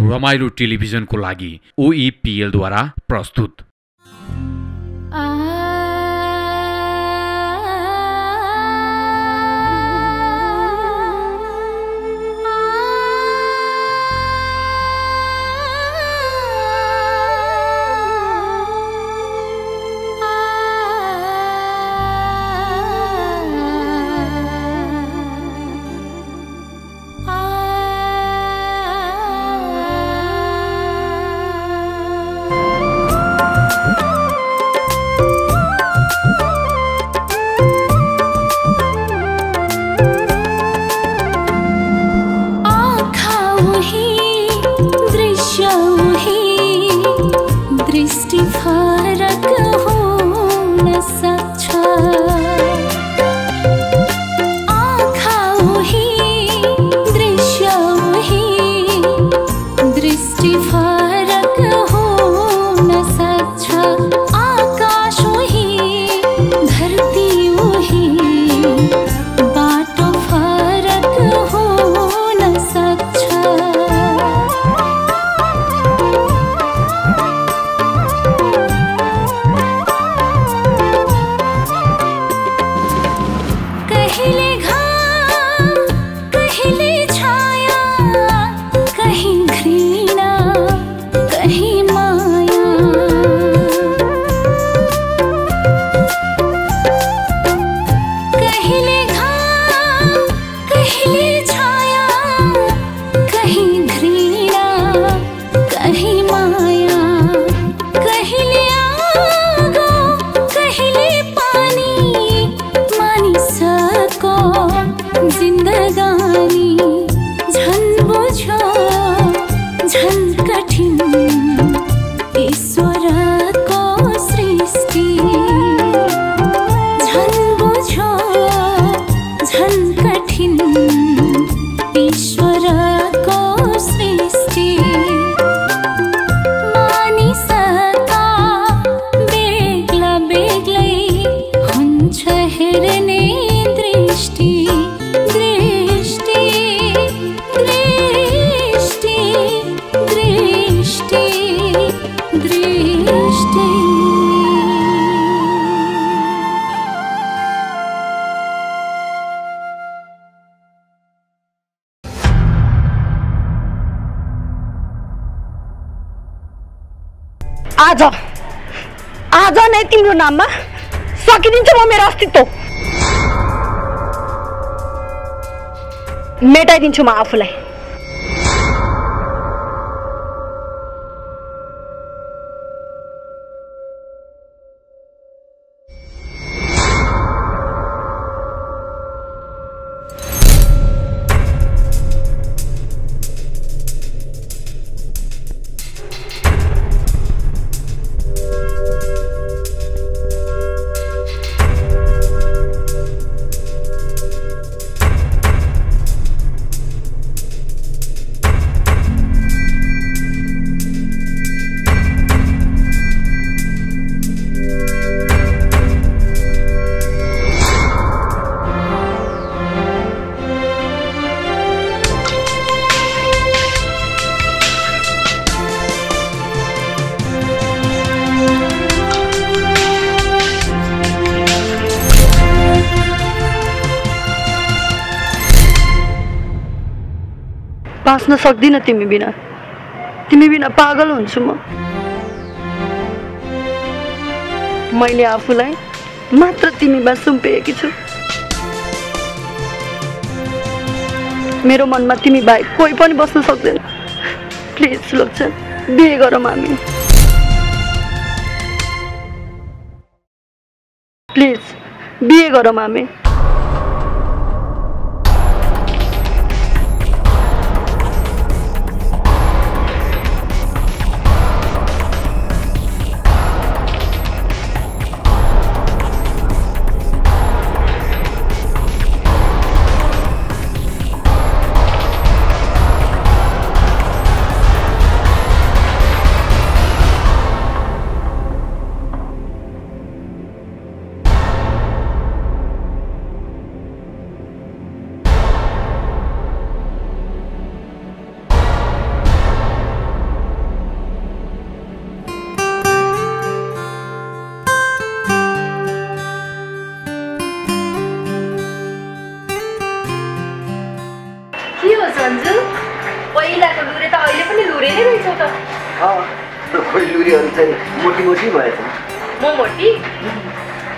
रमाइलो टेलिभिजनको लागि ओइपिएलद्वारा प्रस्तुत। आज आज नै तिम्रो नाममा सकिदिन्छु म मेरो अस्तित्व। मेटाइदिन्छु म आफूलाई। बाँच्न सक्दिनँ तिमी बिना। तिमी बिना पागल हुन्छु म। मैले आफूलाई मात्र तिमीमा सुम्पिएकी छु। मेरो मनमा तिमी बाहेक कोही पनि बस्न सक्दैन। प्लिज सुलक्षण बिहे गरौँ हामी प्लिज बिहे गरौँ हामी भन्छु पहिलाको लुरे त अहिले पनि लुरे नै रहेछौ त। खोइ लुरेहरू चाहिँ मोटी मोटी भएछ। म मोटी?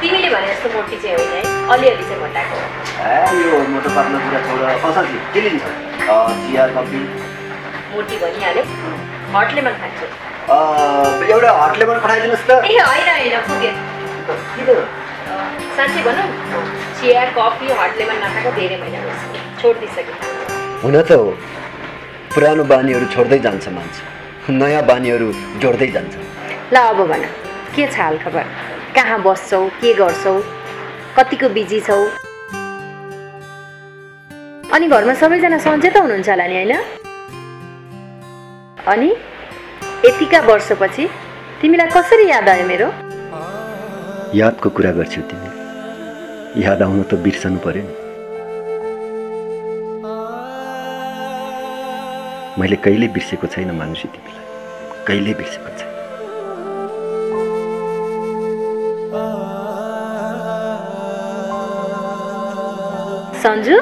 तिमीले भने जस्तो मोटी चाहिँ होइन है। अलिअलि चाहिँ मोटाएको यो मोटो पार्नु कुरा छोड कसरी के लिन्छ? चिया कफी। मोटी भनिहाल्यो हट लेमन खान्छु। एउटा हट लेमन पठाइदिनुहोस् त। ए होइन होइन पुग्यो साँच्चै भनौँ चिया कफी हट लेमन नखाएको धेरै महिना भइसक्यो। छोडिदिइसकेँ। हुन त हो। पुरानो बानीहरू छोड्दै जान्छ मान्छे। नयाँ बानीहरू जोड्दै जान्छ। ल अब भन के छ हाल खबर कहाँ बस्छौ के गर्छौ? कतिको बिजी छौ? अनि घरमा सबैजना सन्चै त हुनुहुन्छ होला नि होइन? अनि यतिका वर्षपछि तिमीलाई कसरी याद आयो मेरो? यादको कुरा गर्छौ तिमी। याद आउनु त बिर्सनु पर्यो नि। मैले कहिले बिर्सेको छैन मानुसी तिमीलाई। कहिले बिर्सेको छैन। सन्जु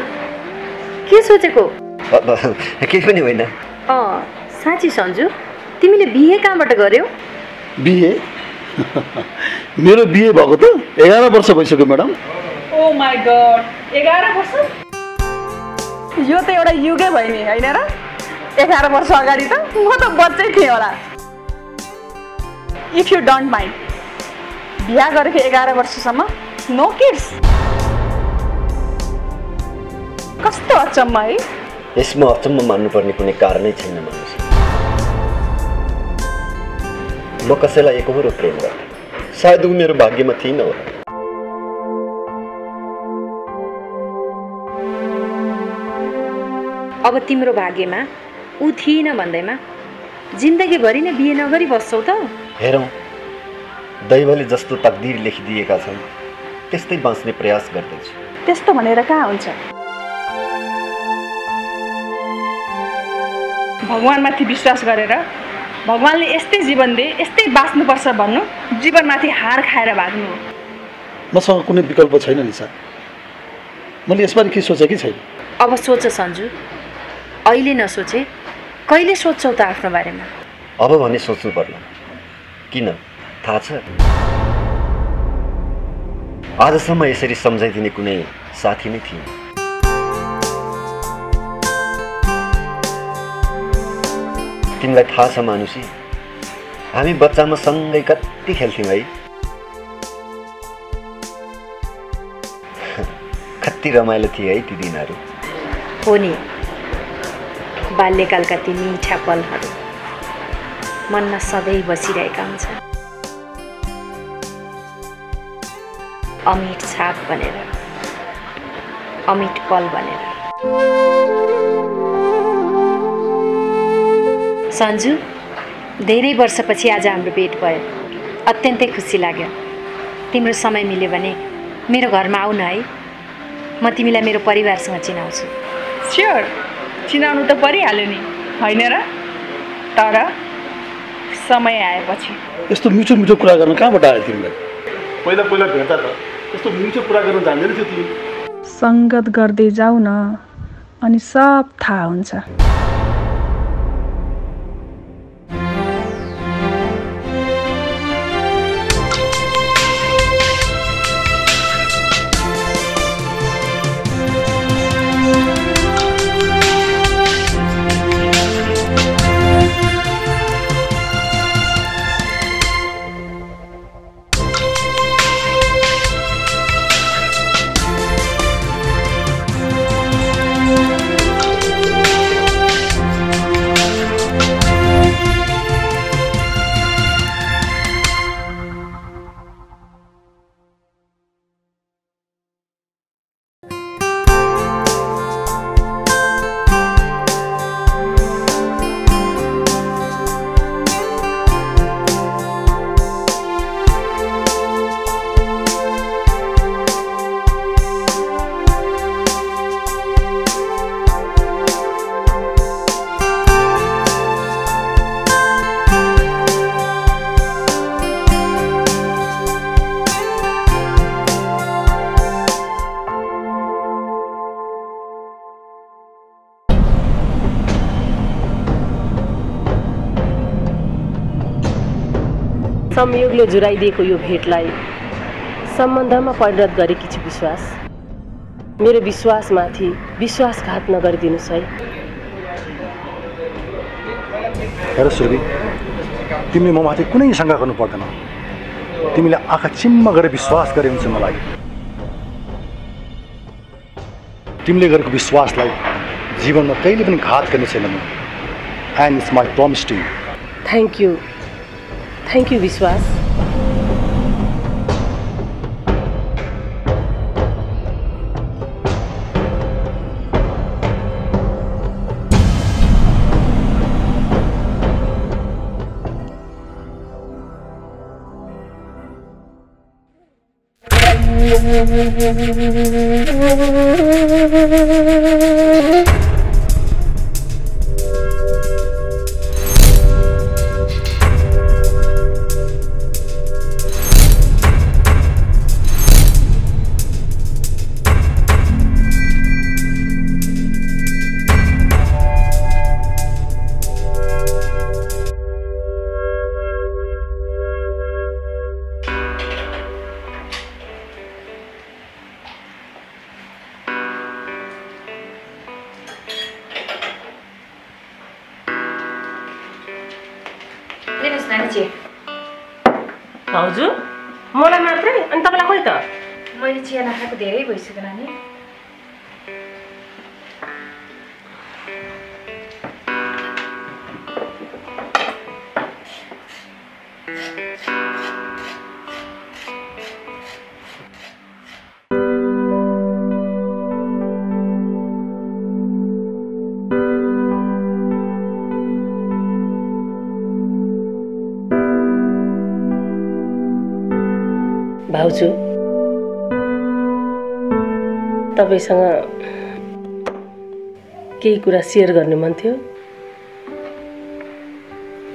के सोचेको? अब केही पनि होइन। अँ साँच्ची सन्जु तिमीले बिहे कहाँबाट गर्यौ? बिए मेरो बिए भएको त एघार वर्ष भइसक्यो म्याडम। ओ माई गड एघार वर्ष? यो त एउटा युगै भयो नि होइन र? एघार वर्ष अगाडि त म त बच्चै थिएँ होला। इफ यु डोन्ट माइन्ड बिहा गरेको एघार वर्षसम्म नो किड्स कस्तो अचम्म है? यसमा अचम्म मान्नुपर्ने कुनै कारणै छैन मानुसी म कसैलाई एकहोरो प्रेम गर्थेँ सायद ऊ मेरो भाग्यमा थिइनँ होला। अब तिम्रो भाग्यमा ऊ थिएन भन्दैमा। जिन्दगीभरि नै बिहे नगरी बस्छौ त। हेरौँ दैवले जस्तो तकदिर लेखिदिएका छन् त्यस्तै बाँच्ने प्रयास गर्दैछु। त्यस्तो भनेर कहाँ हुन्छ? भगवान्माथि विश्वास गरेर भगवान्ले यस्तै जीवन दिए यस्तै बाँच्नुपर्छ भन्नु जीवनमाथि हार खाएर भाग्नु हो। मसँग कुनै विकल्प छैन नि सर मैले यसबारे के सोचेँ कि छैन। अब सोच सन्जु। अहिले नसोचे। कहिले सोध्छौ त आफ्नो बारेमा? अब भने सोच्नु पर्ला। किन? थाहा छ? आजसम्म यसरी सम्झाइदिने कुनै साथी नै थिएन तिमीलाई थाहा छ मानुसी हामी बच्चामा सँगै कति खेल्थ्यौँ है? कति रमाइलो थिए है ती दिनहरू। हो नि। बाल्यकालका ती मिठा पलहरू मनमा सधैँ बसिरहेका हुन्छ। अमिट छाप बनेर। अमिट पल बनेर। सन्जु धेरै वर्षपछि आज हाम्रो भेट भयो। अत्यन्तै खुसी लाग्यो। तिम्रो समय मिल्यो भने मेरो घरमा आऊ न है। म तिमीलाई मेरो परिवारसँग चिनाउँछु। स्योर चिनाउनु त परिहाल्यो नि। होइन र? तर समय आएपछि। यस्तो मिठो मिठो कुरा गर्न कहाँबाट आयो तिमीलाई? पहिला पहिला भेट्दा त यस्तो मिठो कुरा गर्न जान्दैन थियो तिमी। सङ्गत गर्दै जाऊ न अनि सब थाहा हुन्छ। संयोगले जुराइदिएको यो भेटलाई सम्बन्धमा परिणत गरेकी छु विश्वास। मेरो विश्वासमाथि विश्वासघात नगरिदिनुहोस् है। हेर सुरभि तिमीले ममाथि कुनै शङ्का गर्नु पर्दैन। तिमीले आँखा चिम्म गरेर विश्वास गरे हुन्छ मलाई। तिमीले गरेको विश्वासलाई जीवनमा कहिले पनि घात गर्ने छैन म। And it's my promise to you thank you thank you विश्वास लिनुहोस् भाउजू तपाईँसँग केही कुरा सेयर गर्ने मन थियो।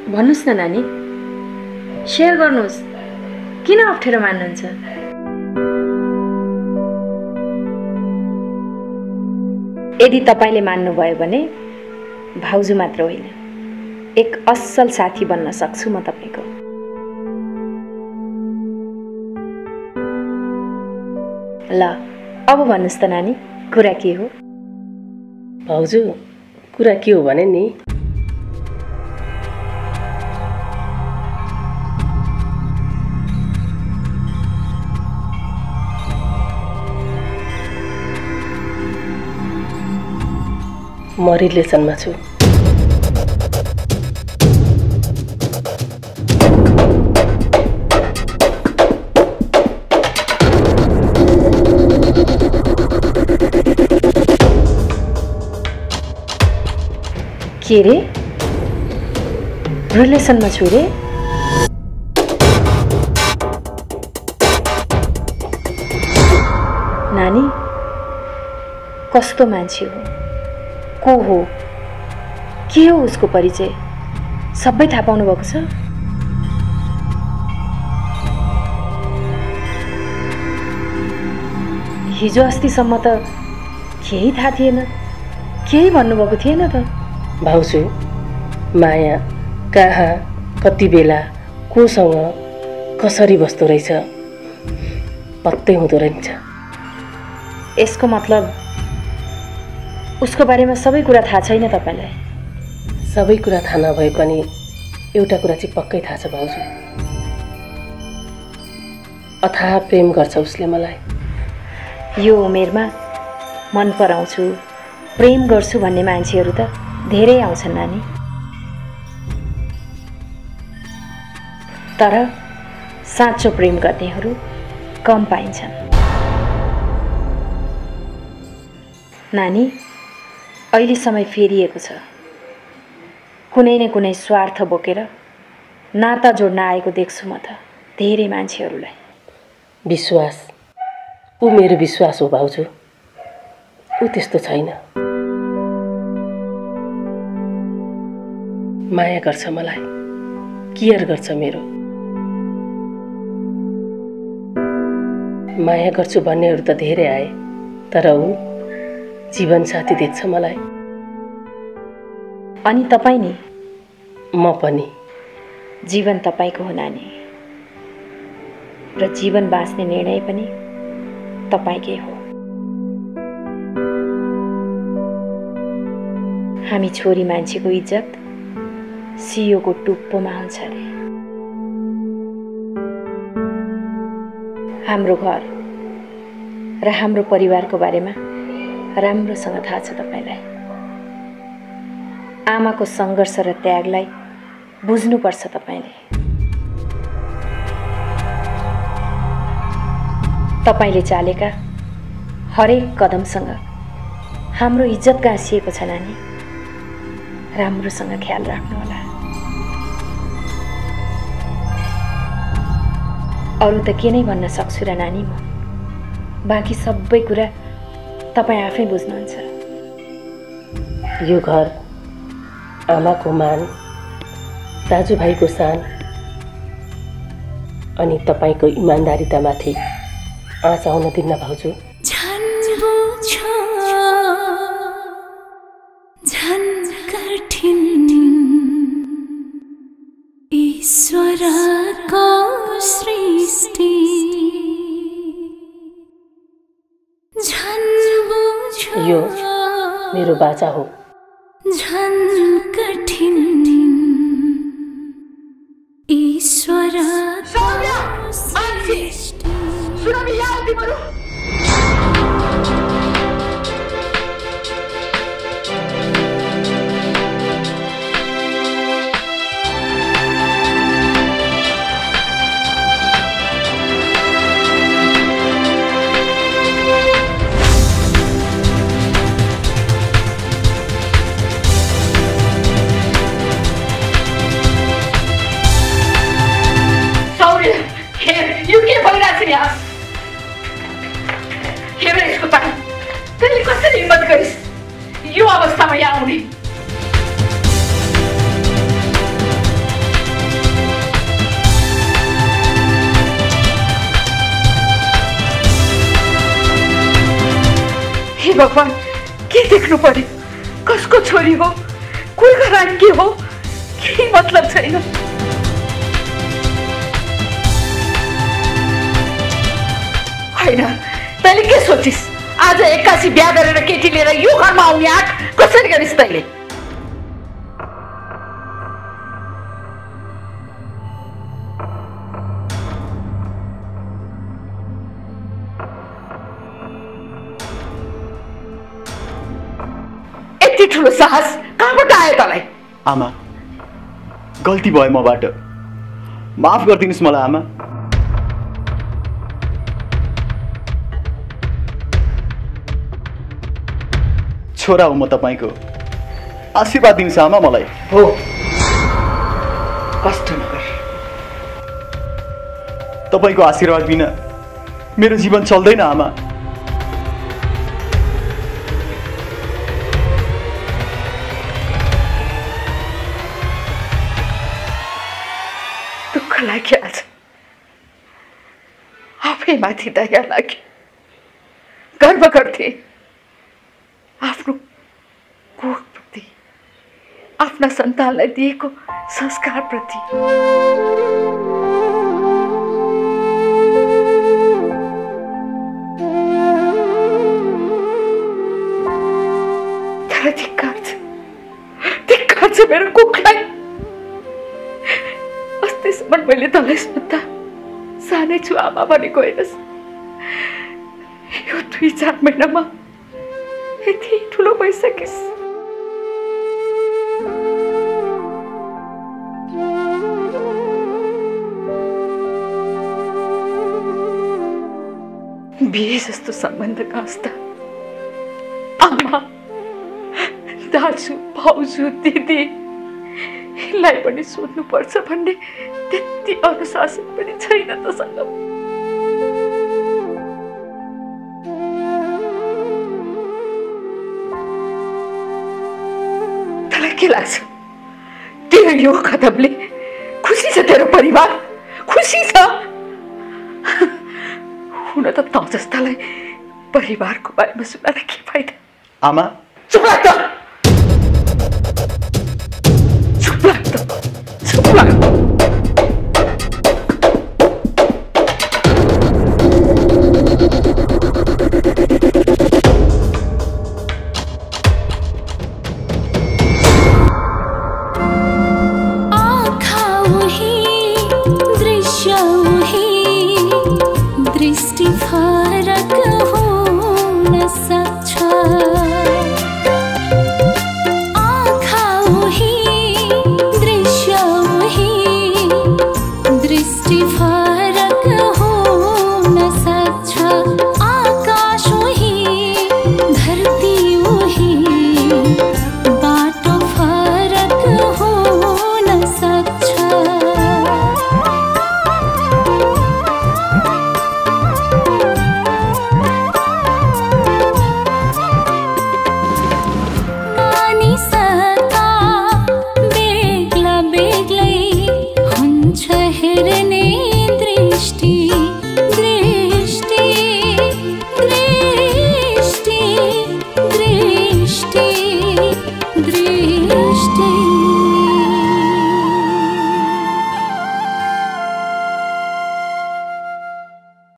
भन्नुहोस् न नानी। सेयर गर्नुहोस्। किन अप्ठ्यारो मान्नुहुन्छ? यदि तपाईँले मान्नुभयो भने भाउजू मात्र होइन एक असल साथी बन्न सक्छु म तपाईँको। ल अब भन्नुहोस् त नानी कुरा के हो? भाउजू कुरा के हो भने नि म रिलेसनमा छु। के रे? रिलेसनमा छु रे। नानी कस्तो मान्छे हो? को हो? के हो उसको परिचय? सबै थाहा पाउनु भएको छ? हिजो अस्तिसम्म त केही थाहा थिएन। केही भन्नुभएको थिएन त। भाउजू माया कहाँ कति बेला कोसँग कसरी बस्दो रहेछ? पत्तै हुँदो रहेछ। यसको मतलब उसको बारेमा सबै कुरा थाहा छैन तपाईँलाई। सबै कुरा थाहा नभए पनि एउटा कुरा चाहिँ पक्कै थाहा छ भाउजू। अथाह प्रेम गर्छ उसले मलाई। यो उमेरमा मन पराउँछु प्रेम गर्छु भन्ने मान्छेहरू त धेरै आउँछन् नानी। तर साँचो प्रेम गर्नेहरू कम पाइन्छन्। नानी अहिले समय फेरिएको छ। कुनै न कुनै स्वार्थ बोकेर नाता जोड्न आएको देख्छु म त धेरै मान्छेहरूलाई। विश्वास? ऊ मेरो विश्वास हो भाउजू। ऊ त्यस्तो छैन। माया गर्छ मलाई। केयर गर्छ मेरो। माया गर्छु भन्नेहरू त धेरै आए तर ऊ जीवनसाथी देख्छ मलाई। अनि तपाईँ नि? म पनि। जीवन तपाईँको हो नानी। र जीवन बाँच्ने निर्णय पनि तपाईँकै हो। हामी छोरी मान्छेको इज्जत सियोको टुप्पोमा हुन्छ अरे। हाम्रो घर र हाम्रो परिवारको बारेमा राम्रोसँग थाहा छ तपाईँलाई। आमाको सङ्घर्ष र त्यागलाई बुझ्नुपर्छ तपाईँले। तपाईँले चालेका हरेक कदमसँग हाम्रो इज्जत गाँसिएको छ नानी। राम्रोसँग ख्याल राख्नुहोला। अरू त के नै भन्न सक्छु र नानी म। बाँकी सबै कुरा तपाईँ आफै बुझ्नुहुन्छ। यो घर आमाको मान दाजुभाइको सान अनि तपाईँको इमान्दारितामाथि आँच आउन दिन्न भाउजू मेरो बाचा हो। झन् कठिन। ईश्वर। भगवान् के देख्नु पर्यो कसको छोरी हो? कोही घर के हो? केही मतलब छैन। होइन तैँले के सोचिस्? आज एक्कासी बिहा गरेर केटी लिएर यो घरमा आउने आँट कसरी गरिस् तैँले? यति ठुलो साहस कहाँबाट आयो तँलाई? आमा गल्ती भयो मबाट। माफ गरिदिनुहोस् मलाई आमा। छोरा हो म तपाईँको। आशीर्वाद दिनुहोस् आमा मलाई। हो। कष्ट नगर तपाईँको आशीर्वाद बिना मेरो जीवन चल्दैन आमा। आफैमाथि दया लाग्यो। गर्व गर्थे। आफ्नो कोखप्रति आफ्ना सन्तानलाई दिएको संस्कारप्रति। तर छ। छ मेरो कुखलाई। अस्तिसम्म मैले तँलाई सोद्धा सानै छु आमा भनेको दुई चार महिनामा यति ठुलो भइसकिस्। बिहे जस्तो सम्बन्ध गाँस्दा आमा दाजु भाउजू दिदी यसलाई पनि सोध्नुपर्छ भन्ने त्यति अनुशासन पनि छैन तसँग। लाग्छ। तेरो यो कदमले खुसी छ तेरो परिवार। खुसी छ। हुन त तँ जस्तालाई परिवारको बारेमा सुनाएर के फाइदा? आमा। चुप त। Thank you.